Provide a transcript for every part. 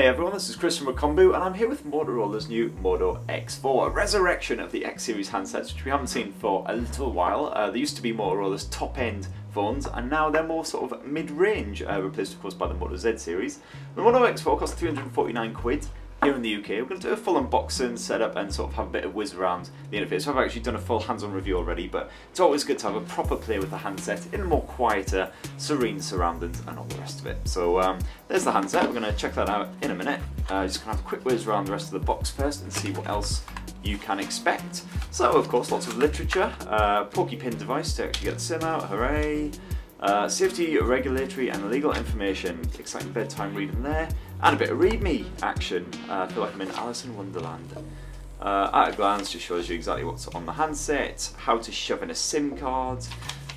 Hey everyone, this is Chris from Recombu and I'm here with Motorola's new Moto X4, a resurrection of the X series handsets which we haven't seen for a little while. Uh, they used to be Motorola's top end phones and now they're more sort of mid-range, uh, replaced of course by the Moto Z series. The Moto X4 costs 349 quid here in the UK. We're going to do a full unboxing, setup and sort of have a bit of whiz around the interface. So I've actually done a full hands-on review already, but it's always good to have a proper play with the handset in more quieter, serene surroundings and all the rest of it. So um, there's the handset. We're going to check that out in a minute. Uh, just going to have a quick whiz around the rest of the box first and see what else you can expect. So of course lots of literature, uh, porky pin device to actually get the SIM out, hooray! Uh, safety, regulatory and legal information, exciting bedtime reading there, and a bit of readme action. Uh, I feel like I'm in Alice in Wonderland. Uh, at a glance, just shows you exactly what's on the handset, how to shove in a SIM card,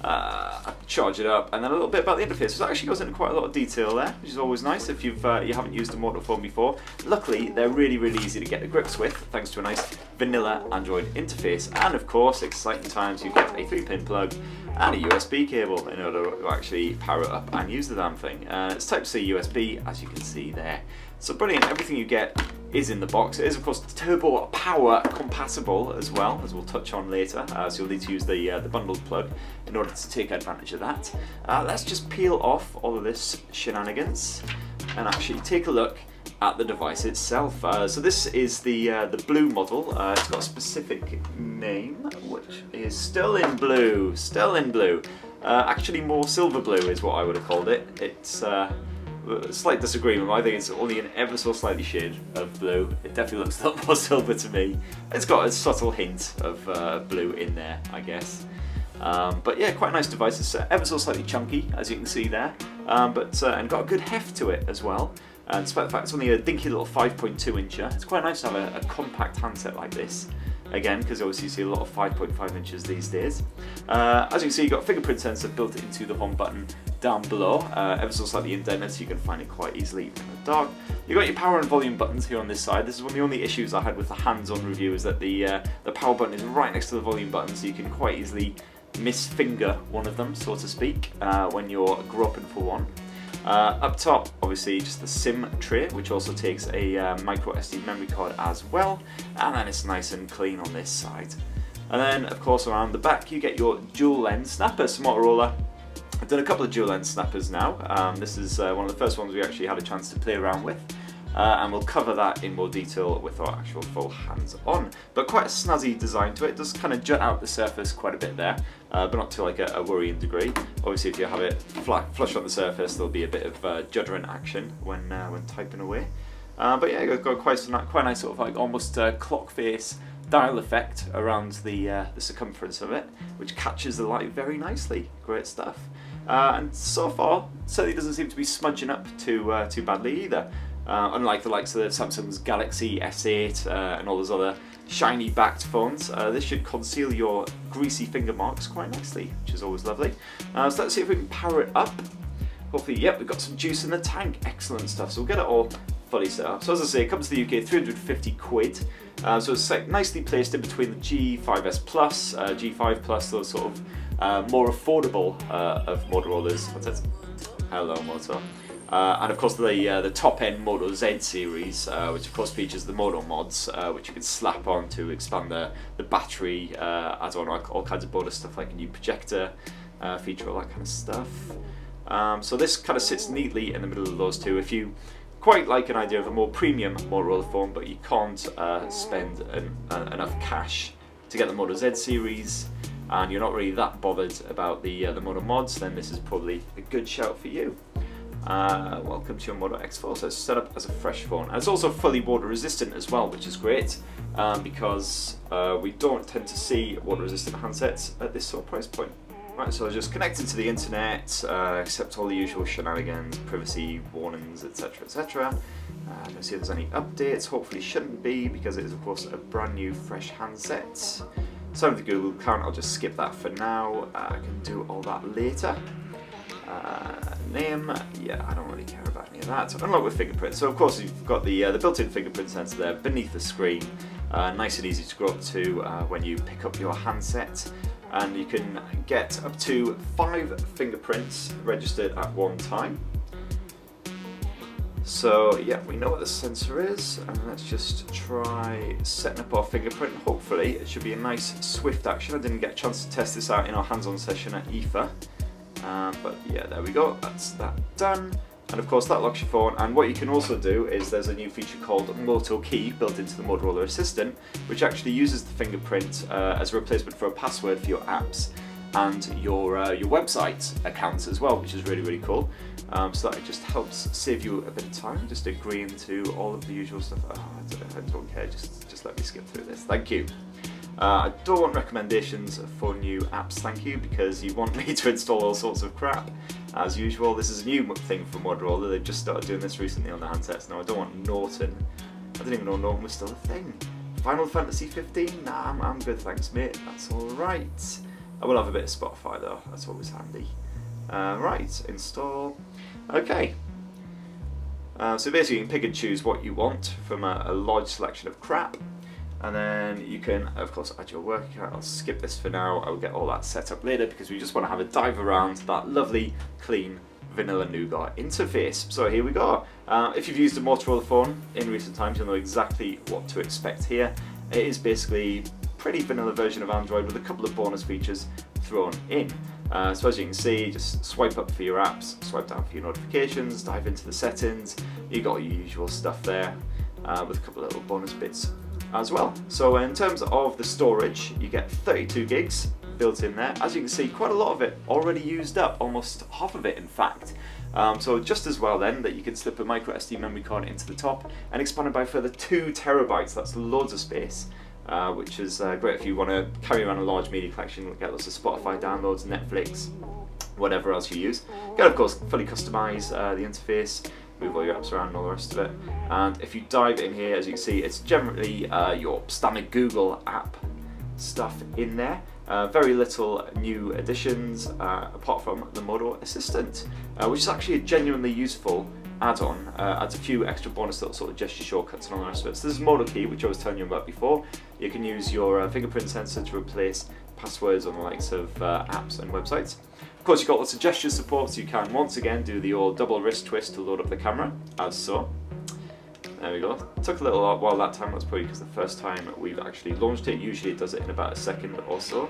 uh, charge it up, and then a little bit about the interface. So it actually goes into quite a lot of detail there, which is always nice if you've uh, you haven't used a Moto phone before. Luckily, they're really really easy to get the grips with, thanks to a nice vanilla Android interface. And of course, exciting times, you get a three-pin plug and a USB cable in order to actually power it up and use the damn thing. Uh, it's Type-C USB, as you can see there. So brilliant, everything you get is in the box. It is of course turbo power compatible as well, as we'll touch on later, uh, so you'll need to use the, uh, the bundled plug in order to take advantage of that. Uh, let's just peel off all of this shenanigans and actually take a look at the device itself. Uh, so this is the uh, the blue model. Uh, it's got a specific name, which is Sterling Blue. Still in blue. Uh, actually, more silver blue is what I would have called it. It's uh, a slight disagreement. I think it's only an ever so slightly shade of blue. It definitely looks a lot more silver to me. It's got a subtle hint of uh, blue in there, I guess. Um, but yeah, quite a nice device. It's ever so slightly chunky, as you can see there, um, but and got a good heft to it as well. And despite the fact it's only a dinky little 5.2 incher, it's quite nice to have a, a compact handset like this. Again, because obviously you see a lot of 5.5 inches these days. Uh, as you can see, you've got a fingerprint sensor built into the home button down below, uh, ever so slightly indented so you can find it quite easily in the dark. You've got your power and volume buttons here on this side. This is one of the only issues I had with the hands-on review is that the, uh, the power button is right next to the volume button so you can quite easily misfinger one of them, so to speak, uh, when you're groping for one. Uh, up top, obviously, just the SIM tray, which also takes a uh, micro SD memory card as well, and then it's nice and clean on this side. And then, of course, around the back, you get your dual lens snappers, Motorola. I've done a couple of dual lens snappers now. Um, this is uh, one of the first ones we actually had a chance to play around with. Uh, and we'll cover that in more detail with our actual full hands-on. But quite a snazzy design to it, it does kind of jut out the surface quite a bit there, uh, but not to like a, a, worrying degree. Obviously if you have it flat, flush on the surface there'll be a bit of uh, juddering action when, uh, when typing away. Uh, but yeah, you've got quite, quite a nice sort of like almost uh, clock face dial effect around the, uh, the circumference of it, which catches the light very nicely. Great stuff. Uh, and so far, certainly doesn't seem to be smudging up too, uh, too badly either. Uh, unlike the likes of the Samsung's Galaxy S8 uh, and all those other shiny backed phones, uh, this should conceal your greasy finger marks quite nicely, which is always lovely. Uh, so let's see if we can power it up. Hopefully, yep, we've got some juice in the tank. Excellent stuff. So we'll get it all fully set up. So as I say, it comes to the UK 350 quid. Uh, so it's like nicely placed in between the G5S Plus, uh, G5 Plus, those sort of more affordable of Motorola's. Hello, Moto. Uh, and of course the uh, the top end Moto Z series, uh, which of course features the Moto mods, uh, which you can slap on to expand the, the battery, uh, add on all kinds of bonus stuff like a new projector uh, feature, all that kind of stuff. Um, so this kind of sits neatly in the middle of those two. If you quite like an idea of a more premium Motorola phone, but you can't spend an, enough cash to get the Moto Z series, and you're not really that bothered about the the Moto mods, then this is probably a good shout for you. Uh, welcome to your Moto X4. So it's set up as a fresh phone. And it's also fully water resistant as well, which is great um, because uh, we don't tend to see water resistant handsets at this sort of price point. Right, so just connected to the internet, uh, accept all the usual shenanigans, privacy warnings, etc, etc. Uh, let's see if there's any updates, hopefully shouldn't be because it is of course a brand new fresh handset. So with the Google account, I'll just skip that for now, uh, I can do all that later. Uh, name, yeah, I don't really care about any of that. So unlock with fingerprint. So of course you've got the, uh, the built-in fingerprint sensor there beneath the screen. Uh, nice and easy to go up to uh, when you pick up your handset. And you can get up to five fingerprints registered at one time. So yeah, we know what the sensor is, and let's just try setting up our fingerprint. Hopefully it should be a nice swift action. I didn't get a chance to test this out in our hands-on session at IFA. Uh, but yeah, there we go, that's that done. And of course that locks your phone, and what you can also do is there's a new feature called Moto Key built into the Motorola Assistant, which actually uses the fingerprint uh, as a replacement for a password for your apps and your uh, your website accounts as well, which is really really cool. Um, so that just helps save you a bit of time, just agreeing to all of the usual stuff. Oh, I, don't, I, don't, care, just just let me skip through this. Thank you. Uh, I don't want recommendations for new apps, thank you, because you want me to install all sorts of crap. As usual, this is a new thing for Motorola. They've just started doing this recently on the handsets. Now I don't want Norton. I didn't even know Norton was still a thing. Final Fantasy 15? Nah, I'm, I'm good, thanks, mate. That's all right. I will have a bit of Spotify though, that's always handy. Uh, right, install. Okay. Uh, so basically you can pick and choose what you want from a, a, large selection of crap and then you can of course add your work account. I'll skip this for now, I'll get all that set up later because we just want to have a dive around that lovely clean vanilla nougat interface. So here we go. Uh, if you've used a Motorola phone in recent times you'll know exactly what to expect here. It is basically pretty vanilla version of Android with a couple of bonus features thrown in. Uh, so as you can see, just swipe up for your apps, swipe down for your notifications, dive into the settings, you got your usual stuff there uh, with a couple of little bonus bits as well. So in terms of the storage, you get 32 gigs built in there. As you can see, quite a lot of it already used up, almost half of it in fact. Um, so just as well then that you can slip a micro SD memory card into the top and expand it by further two terabytes, that's loads of space uh, which is uh, great if you want to carry around a large media collection, get lots of Spotify downloads, Netflix, whatever else you use. You can of course fully customize uh, the interface, move all your apps around and all the rest of it. And if you dive in here, as you can see, it's generally uh, your standard Google app stuff in there. Uh, very little new additions uh, apart from the Moto Assistant, uh, which is actually a genuinely useful add-on uh, adds a few extra bonus little sort of gesture shortcuts and all the rest of it. So this is Moto Key, which I was telling you about before. You can use your uh, fingerprint sensor to replace passwords on the likes of uh, apps and websites. Of course, you've got lots of gesture support, so you can once again do the old double wrist twist to load up the camera, as so. There we go. Took a little while that time, that's probably because the first time we've actually launched it. Usually it does it in about a second or so.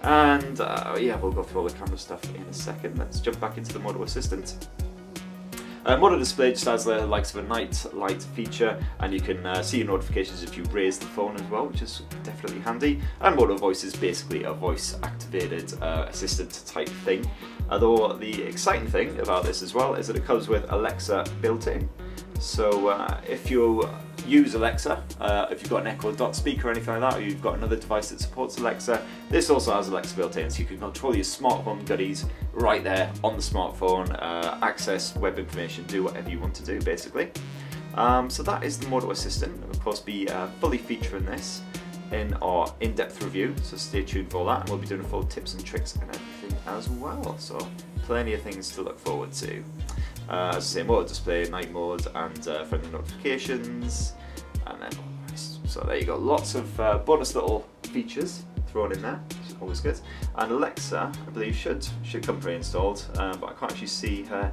And uh, yeah, we'll go through all the camera stuff in a second. Let's jump back into the Moto Assistant. Uh, Moto Display just has the likes of a night light feature and you can uh, see your notifications if you raise the phone as well, which is definitely handy. And Moto Voice is basically a voice activated uh, assistant type thing. Although the exciting thing about this as well is that it comes with Alexa built in. So uh, if you use Alexa, uh, if you've got an Echo Dot speaker or anything like that, or you've got another device that supports Alexa, this also has Alexa built in, so you can control your smart home goodies right there on the smartphone, uh, access web information, do whatever you want to do basically. Um, so that is the Moto Assistant, of course be uh, fully featuring this in our in-depth review, so stay tuned for that, and we'll be doing full tips and tricks and everything as well, so plenty of things to look forward to. Uh, as I say, Moto display, night mode, and uh, friendly notifications, and then so there you go, lots of uh, bonus little features thrown in there, which is always good. And Alexa, I believe, should should come pre-installed, um, but I can't actually see her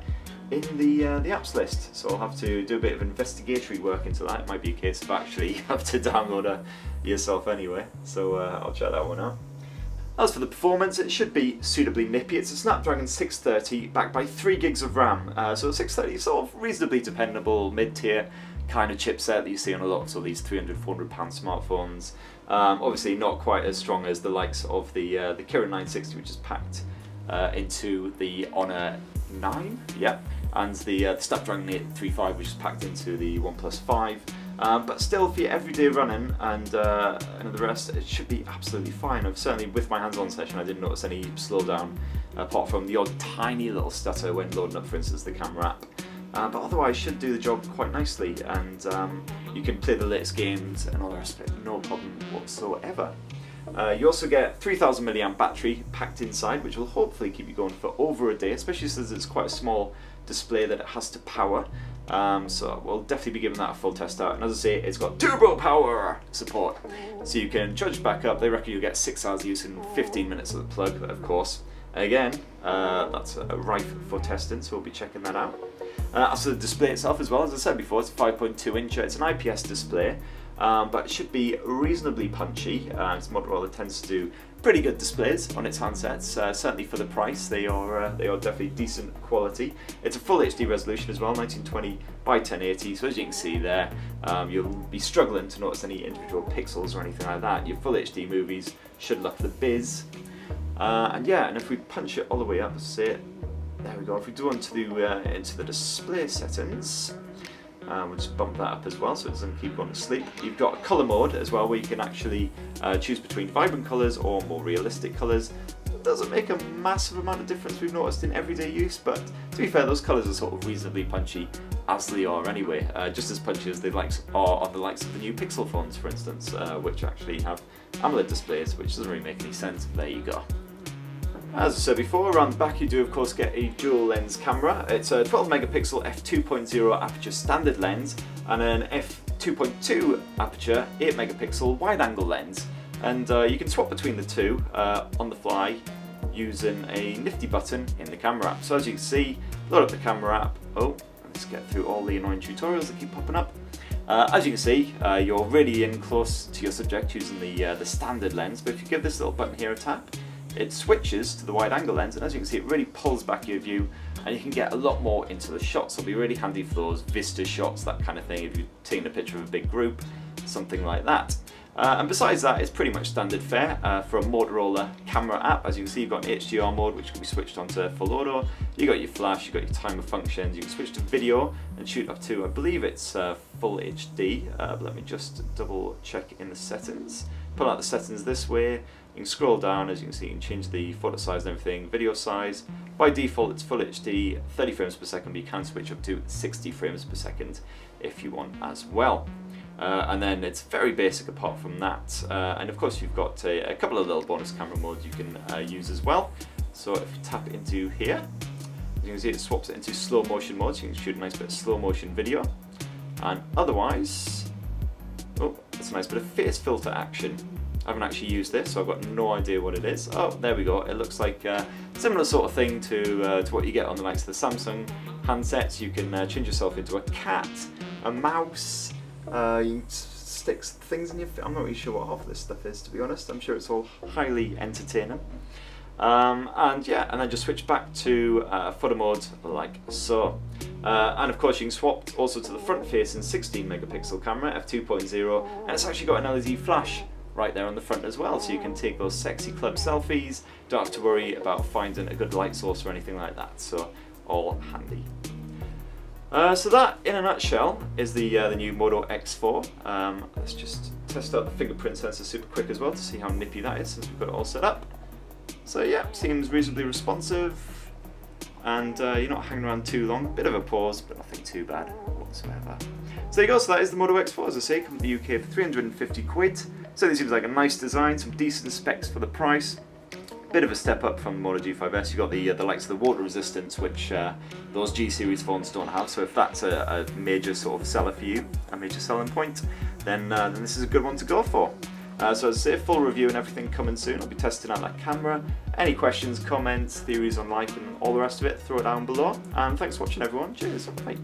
in the uh, the apps list, so I'll have to do a bit of investigatory work into that. It might be a case of actually have to download her yourself anyway, so uh, I'll check that one out. As for the performance, it should be suitably nippy. It's a Snapdragon 630 backed by 3 gigs of RAM, uh, so 630 is sort of reasonably dependable, mid-tier kind of chipset that you see on a lot of these 300, 400 pound smartphones. Um, obviously not quite as strong as the likes of the uh, the Kirin 960 which is packed uh, into the Honor 9, yeah, and the, uh, the Snapdragon 835 which is packed into the OnePlus 5. Um, but still, for your everyday running and, uh, and the rest, it should be absolutely fine. I've certainly, with my hands-on session, I didn't notice any slowdown, apart from the odd tiny little stutter when loading up, for instance, the camera app. Uh, but otherwise, should do the job quite nicely, and um, you can play the latest games and all the rest of it, no problem whatsoever. Uh, you also get 3000 milliamp battery packed inside, which will hopefully keep you going for over a day, especially since it's quite a small display that it has to power. Um, so we'll definitely be giving that a full test out. And as I say, it's got turbo power support. So you can charge back up. They reckon you'll get 6 hours use in 15 minutes of the plug, of course. Again, uh, that's a rife for testing, so we'll be checking that out. Uh, as for the display itself as well, as I said before, it's 5.2 inch, it's an IPS display, um, but it should be reasonably punchy, uh, as Motorola tends to do pretty good displays on its handsets, uh, certainly for the price, they are, uh, they are definitely decent quality. It's a full HD resolution as well, 1920 by 1080, so as you can see there, um, you'll be struggling to notice any individual pixels or anything like that. Your full HD movies should look the biz. Uh, and yeah, and if we punch it all the way up, say there we go. If we do onto the uh, into the display settings, um, we'll just bump that up as well so it doesn't keep going to sleep. You've got a colour mode as well where you can actually uh, choose between vibrant colours or more realistic colours. It doesn't make a massive amount of difference we've noticed in everyday use, but to be fair, those colours are sort of reasonably punchy as they are anyway, uh, just as punchy as they likes are on the likes of the new Pixel phones, for instance, uh, which actually have AMOLED displays, which doesn't really make any sense. There you go. As I said before, around the back you do of course get a dual lens camera. It's a 12 megapixel f2.0 aperture standard lens and an f2.2 aperture 8 megapixel wide angle lens. And uh, you can swap between the two uh, on the fly using a nifty button in the camera app. So as you can see, load up the camera app. Oh, let's get through all the annoying tutorials that keep popping up. Uh, as you can see, uh, you're really in close to your subject using the, uh, the standard lens, but if you give this little button here a tap, it switches to the wide angle lens and as you can see it really pulls back your view and you can get a lot more into the shots. It'll be really handy for those vista shots, that kind of thing, if you're taking a picture of a big group, something like that. Uh, and besides that, it's pretty much standard fare uh, for a Motorola camera app. As you can see, you've got an HDR mode, which can be switched onto full auto. You've got your flash, you've got your timer functions. You can switch to video and shoot up to, I believe it's uh, full HD. Uh, let me just double check in the settings. Pull out the settings this way. You can scroll down, as you can see, you can change the photo size and everything, video size. By default, it's full HD, 30 frames per second, but you can switch up to 60 frames per second if you want as well. Uh, and then it's very basic apart from that. Uh, and of course, you've got a, a, couple of little bonus camera modes you can uh, use as well. So if you tap into here, as you can see, it swaps it into slow motion mode, so you can shoot a nice bit of slow motion video. And otherwise, oh, it's a nice bit of face filter action. I haven't actually used this, so I've got no idea what it is. Oh, there we go. It looks like a similar sort of thing to, uh, to what you get on the likes of the Samsung handsets. You can uh, change yourself into a cat, a mouse, uh, you stick things in your... I'm not really sure what half of this stuff is, to be honest. I'm sure it's all highly entertaining. Um, and yeah, and then just switch back to uh, photo mode like so. Uh, and of course you can swap also to the front facing 16 megapixel camera, f2.0, and it's actually got an LED flash right there on the front as well, so you can take those sexy club selfies, don't have to worry about finding a good light source or anything like that, so all handy. Uh, so that, in a nutshell, is the uh, the new Moto X4. Um, let's just test out the fingerprint sensor super quick as well to see how nippy that is since we've got it all set up. So yeah, seems reasonably responsive, and uh, you're not hanging around too long. Bit of a pause, but nothing too bad whatsoever. So there you go, so that is the Moto X4, as I say, come to the UK for 350 quid. So this seems like a nice design, some decent specs for the price. Bit of a step up from the Moto G5S. You've got the uh, the likes of the water resistance, which uh, those G series phones don't have. So if that's a, a, major sort of seller for you, a major selling point, then uh, then this is a good one to go for. Uh, so as I say, full review and everything coming soon. I'll be testing out that camera. Any questions, comments, theories on life and all the rest of it, throw it down below. And thanks for watching everyone. Cheers. Bye.